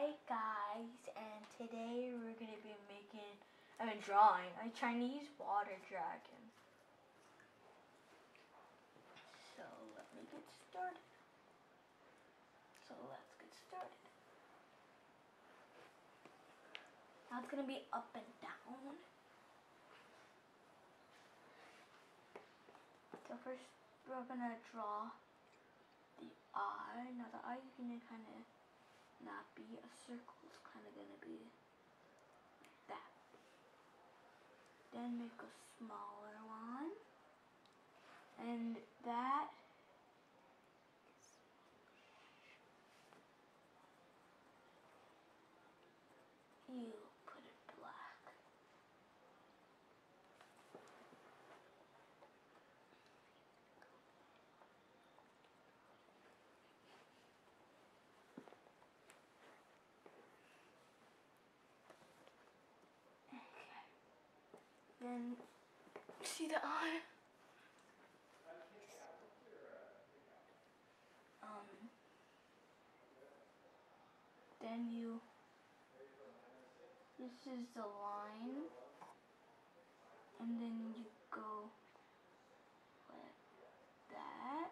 Hi guys, and today we're gonna be making, I mean drawing, a Chinese water dragon. So let me get started. So let's get started. Now it's gonna be up and down. So first we're gonna draw the eye. Now the eye is gonna kind of not be a circle. It's kind of gonna be like that. Then make a smaller one. And that you put it black. Okay. Then see the eye. Um. Then you. This is the line, and then you go like that.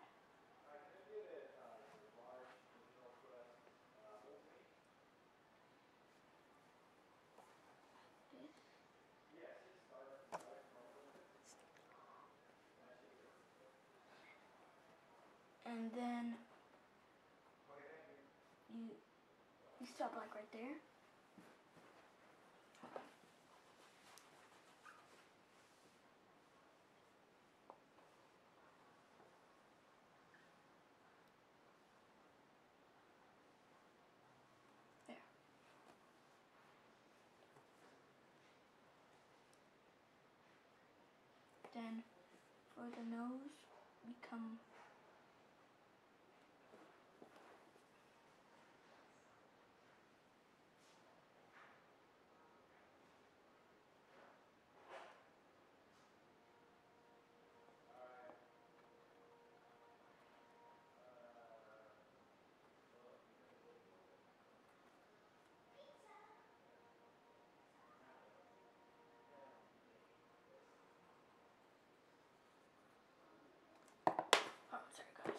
This. And then you you stop like right there. There. Then for the nose, we come Oh, sorry, guys.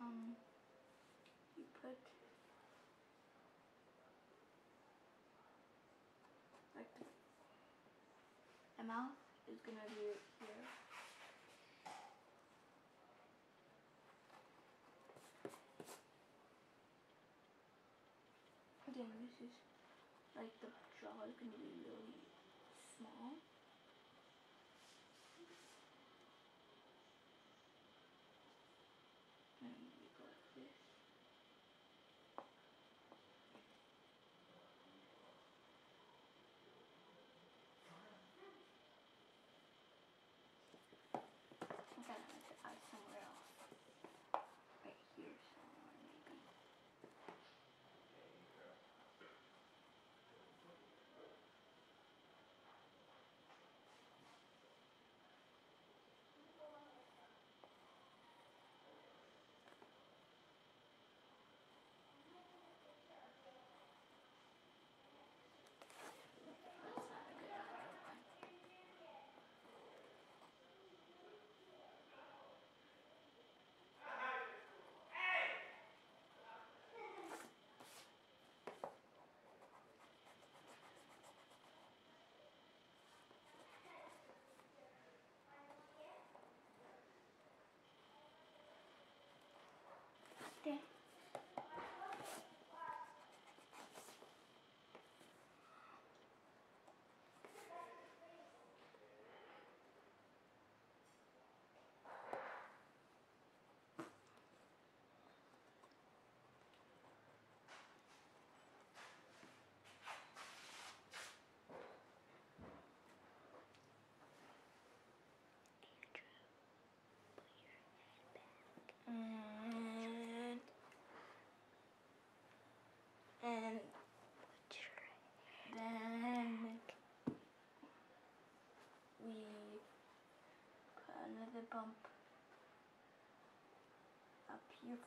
Um, you put like the, the mouth is gonna be here. Again, this is like the jaw is gonna be really small.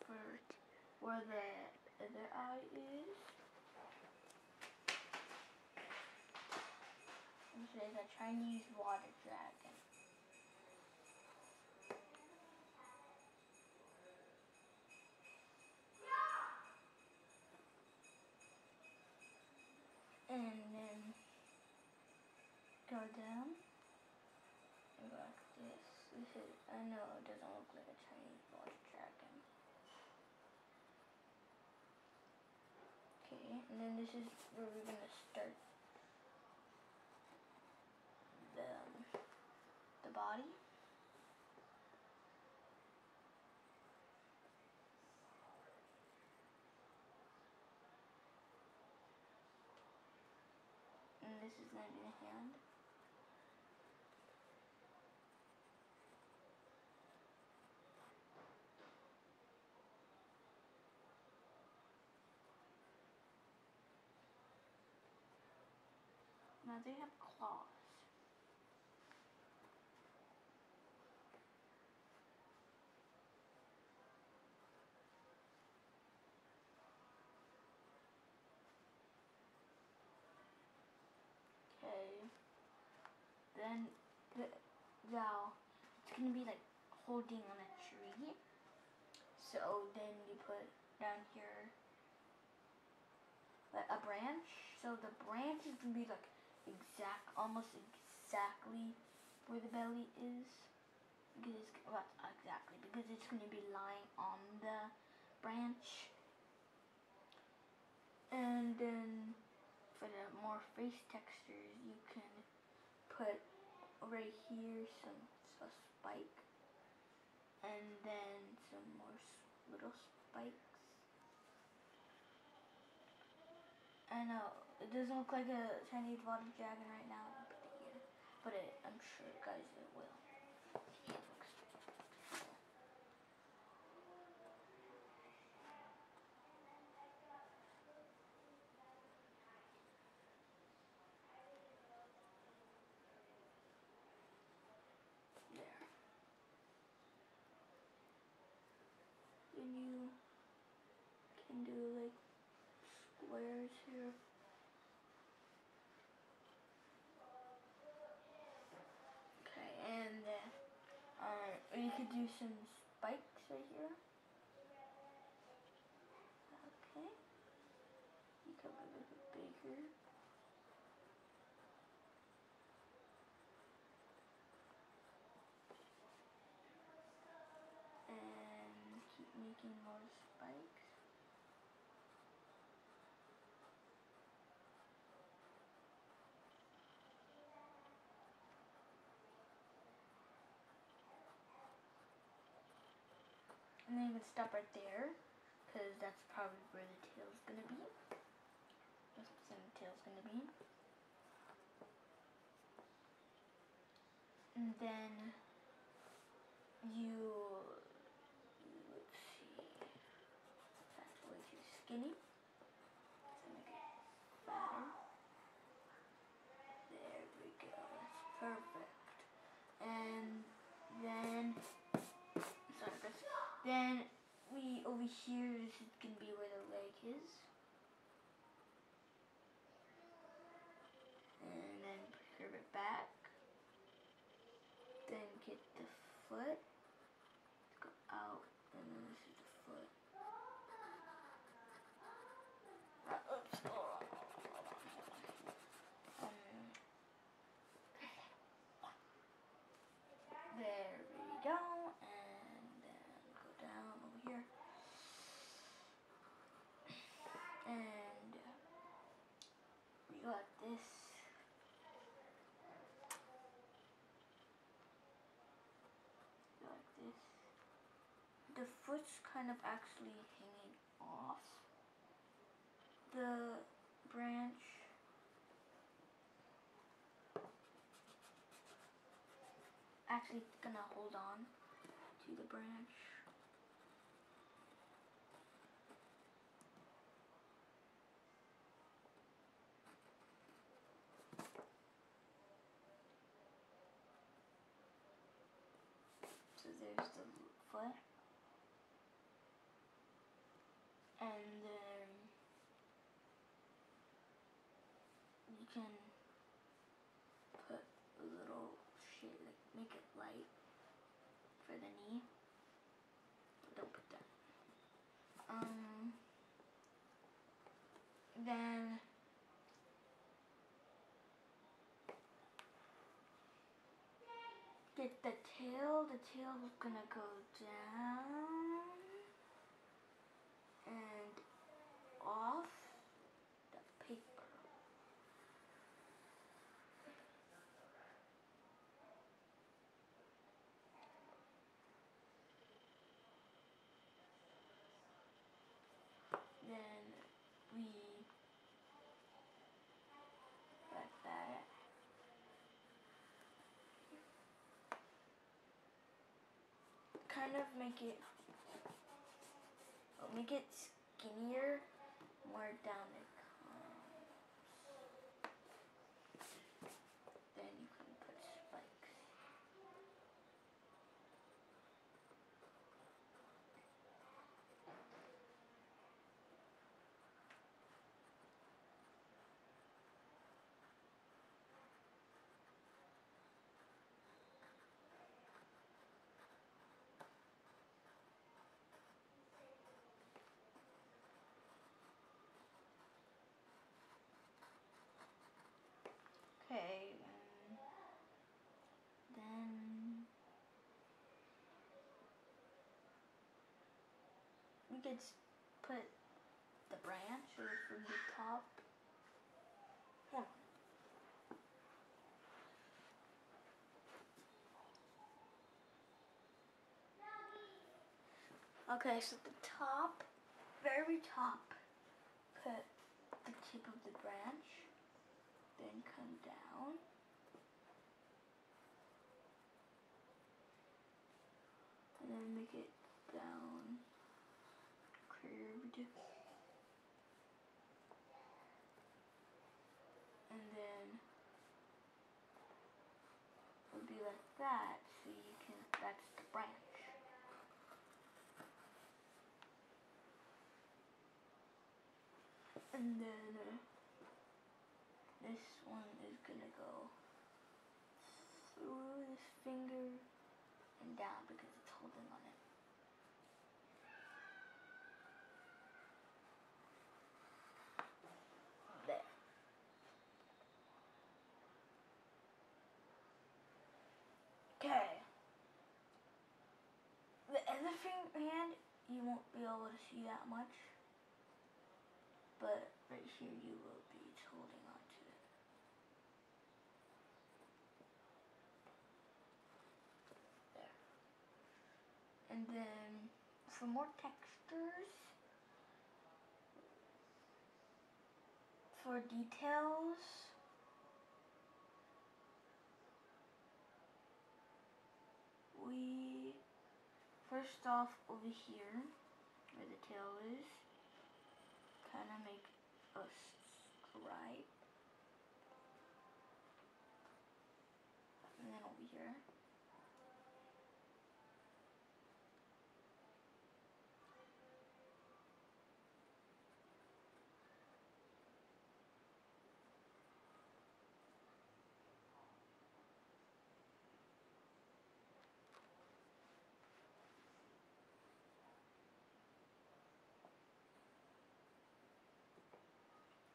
For where the other eye is. And there's a Chinese water dragon. And then go down and go like this. This is, I know it doesn't look like a Chinese water dragon. Okay, and then this is where we're gonna start the um, the body. And this is gonna be the hand. Now they have claws. Okay. Then the now it's gonna be like holding on a tree. So then you put down here like a branch. So the branch is gonna be like exact, almost exactly where the belly is. Because it's, well, exactly because it's gonna be lying on the branch. And then for the more face textures, you can put right here some a spike, and then some more little spikes. I know uh, it doesn't look like a Chinese water dragon right now, but it, I'm sure, guys, it will. There. Then you can do like squares here. Okay, and then um, you could do some spikes right here. Okay. You could make it bigger. And keep making more spikes. And then you can stop right there, because that's probably where the tail's gonna be. That's where the tail's gonna be. And then you let's see. That's way too skinny. There we go. That's perfect. And then. Then we over here this is gonna be where the leg is. And then curve it back. Then get the foot. Go out and then this is the foot. Uh, oops, hold on, hold on, hold on, hold on. Um, there we go. And then go down over here. And we got this. Like this. The foot's kind of actually hanging off the branch. Actually, gonna hold on to the branch. Here's the foot. And then you can put a little shit, like make it light for the knee. Don't put that. Um, then get the tail. The tail is gonna go down and off the paper. Then we like that. Kind of make it make it skinnier more down it comes. Then you can put spikes. Okay, um, then we could put the branch or from the top. Okay, so the top, very top, put the tip of the branch then come down. And then make it down curved. And then it would be like that, so you can, that's the branch. And then uh, this one is gonna go through this finger and down because it's holding on it. There. Okay. The other finger hand, you won't be able to see that much. But right here you will be holding on to it. There. And then for more textures, for details, we first off over here where the tail is of make a stripe and then over here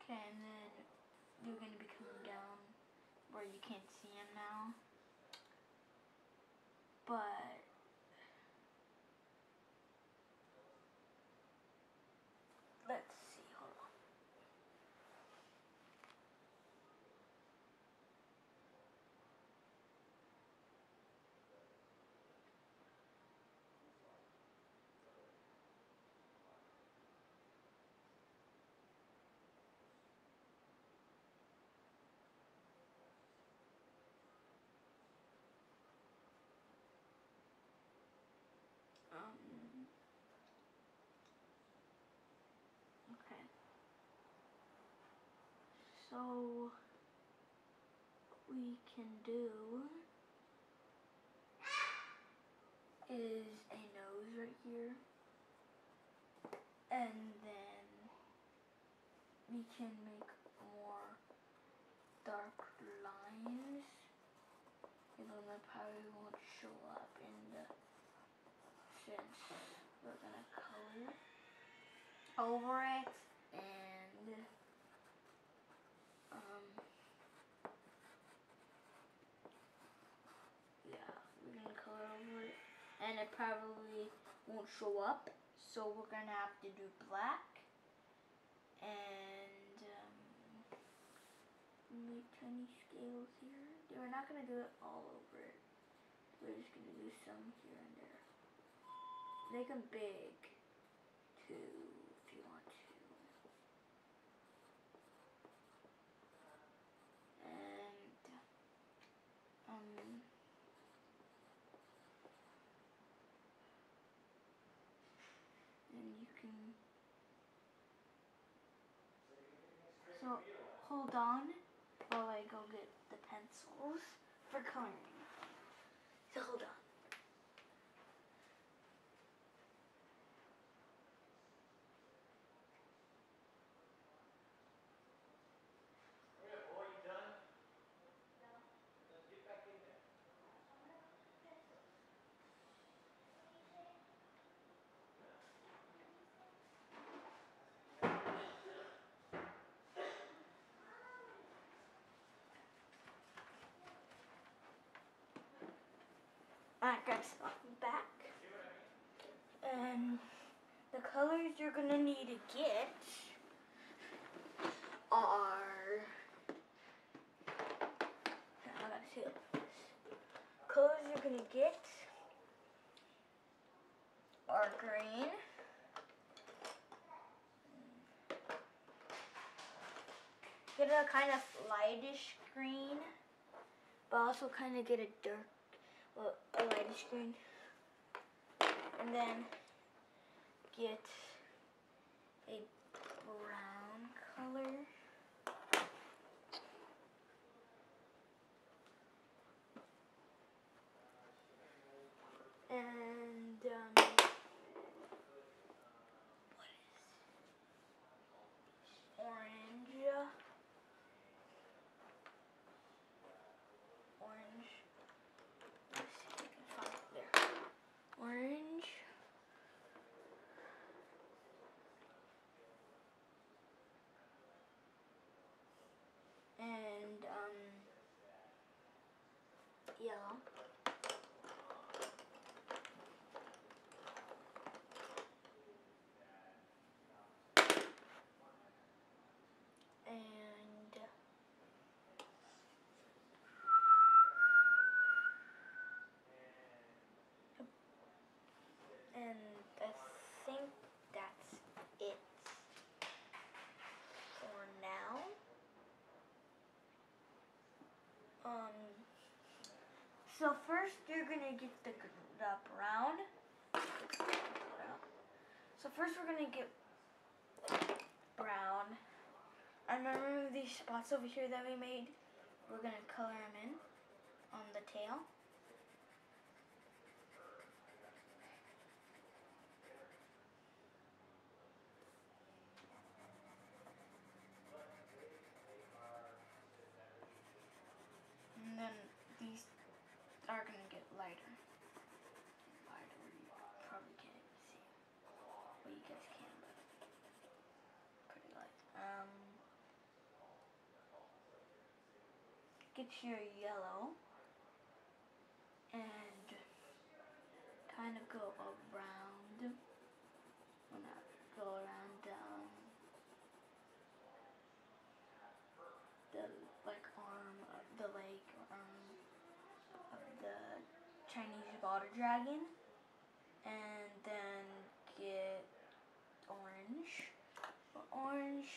Okay, and then you're going to be coming down where you can't see him now. But let's see, hold on. Um, okay. So we can do is a nose right here. And then we can make more dark lines. Even though probably won't show up in the since we're gonna color over it and um yeah we're gonna color over it and it probably won't show up. So we're gonna have to do black and um, make tiny scales here. We're not gonna do it all over it. We're just gonna do some here and there. Make them big too if you want to and um and you can so hold on while I go get the pencils for coloring. So hold on Alright guys, I'm back. And the colors you're gonna need to get are I see it. Colors you're gonna get are green. Get a kind of lightish green, but also kind of get a dark a lightish green. And then get a brown color. And um, what is orange? Orange. Let's see if I can find it there. Orange. And um yellow. And and I think that's it for now. Um, so first you're gonna get the, the brown. So first we're gonna get brown. Then remove these spots over here that we made. We're gonna color them in on the tail. And then these are gonna get lighter. Lighter where you probably can't even see 'em. Well, you guys can, but pretty light. Um, your yellow and kind of go around. Well, not go around um, the like arm of the leg arm of the Chinese water dragon, and then get orange. For orange.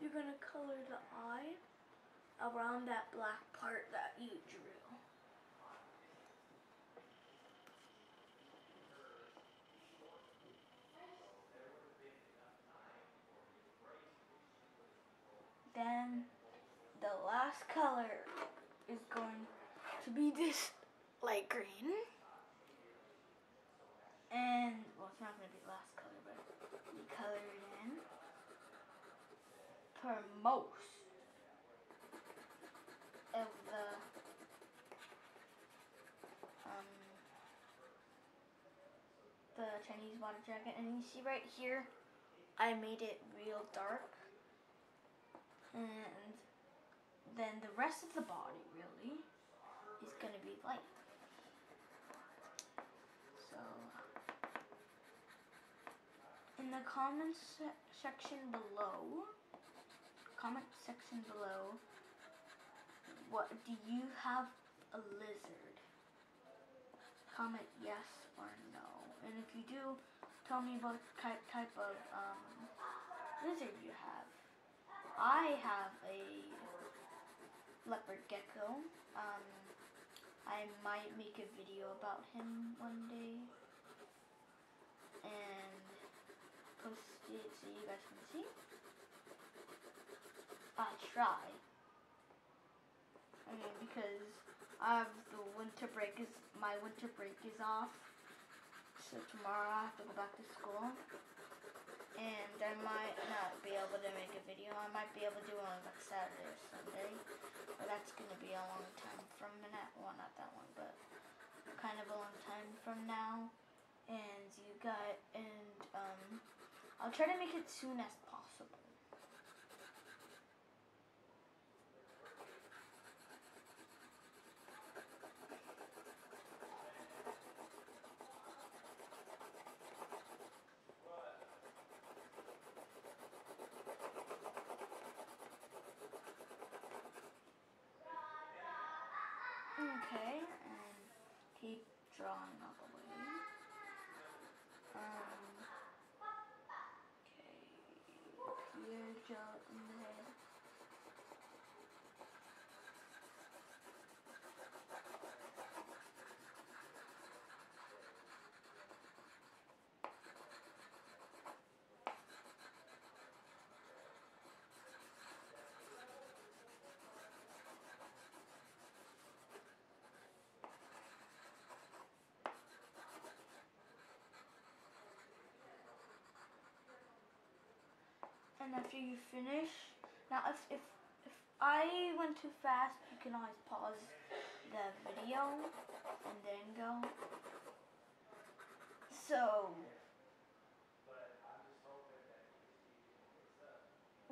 You're gonna color the eye around that black part that you drew. Then the last color is going to be this light green. And, well, it's not going to be the last color, but we color it in most of the um, the Chinese water jacket. And you see right here, I made it real dark. And then the rest of the body, really, is going to be light. So, in the comments se- section below, comment section below, what do you have a lizard? Comment yes or no. And if you do, tell me what type type of um, lizard you have. I have a leopard gecko. Um, I might make a video about him one day and post it so you guys can see. I try. I mean, because I have the winter break is my winter break is off, so tomorrow I have to go back to school, and I might not be able to make a video. I might be able to do it on like Saturday or Sunday, but that's gonna be a long time from now. Well, not that one, but kind of a long time from now. And you got and um, I'll try to make it soon as possible. Okay, and keep drawing all the way. Um, okay, here, gel in the head. And after you finish, now if, if, if I went too fast, you can always pause the video and then go. So,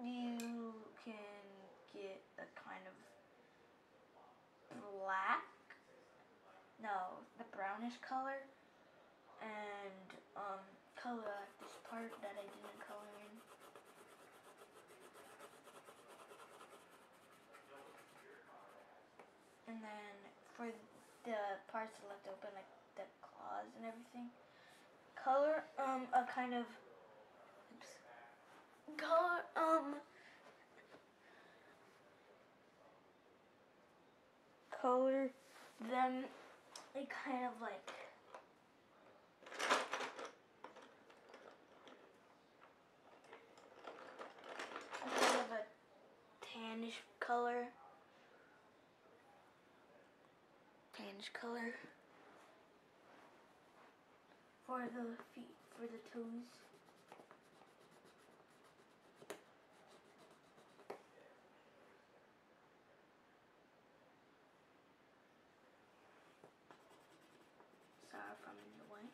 you can get a kind of black, no, the brownish color, and um, color this part that I didn't color in. And then for the parts left open, like the claws and everything, color um a kind of oops, color um color them a kind of like kind of a tannish color. Tannish color. For the feet, for the toes. Sorry if I'm in the way.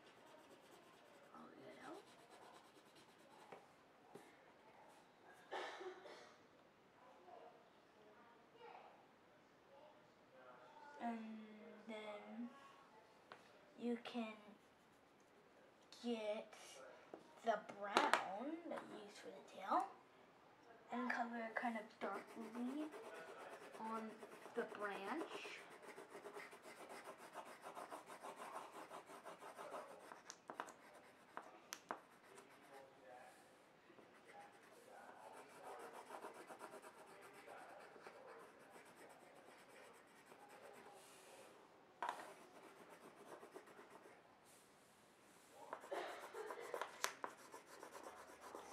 I'll get it out. And then you can get the brown that you use for the tail and color kind of dark on the branch.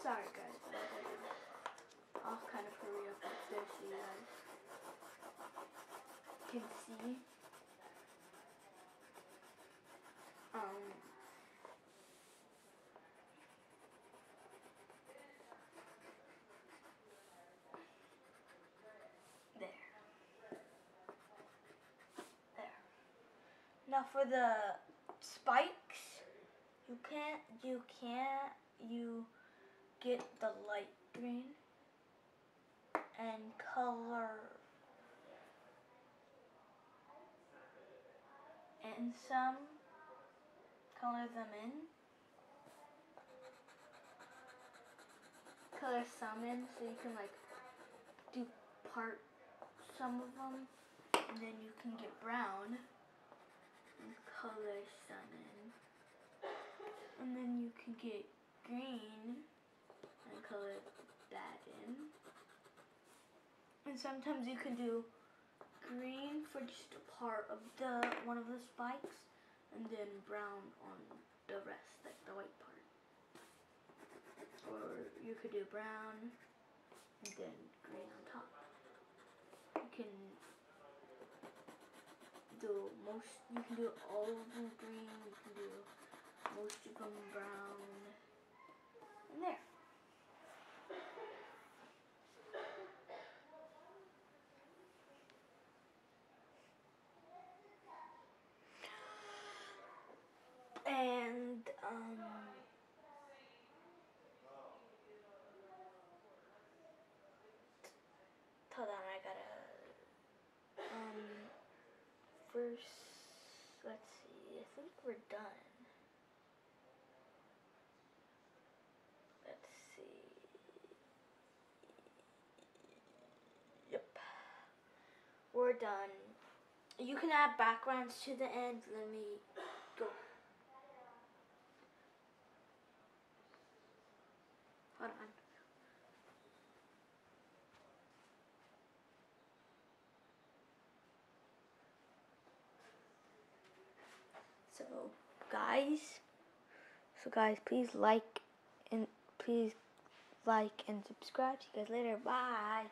Sorry guys, but I'll kind of hurry up upstairs so you guys can see. Um, there. There. Now for the spikes, you can't, you can't, you get the light green and color and some color them in. Color some in so you can like do part some of them and then you can get brown and color some in. And then you can get green and color that in. And sometimes you can do green for just a part of the one of the spikes and then brown on the rest, like the white part. Or you could do brown and then green on top. You can do most, you can do all of them green, you can do most of them brown. And there. And um hold on, I gotta um first let's see, I think we're done. Let's see. Yep. We're done. You can add backgrounds to the end. Let me go. Hold on. So, guys, so guys, please like and please like and subscribe. See you guys later. Bye.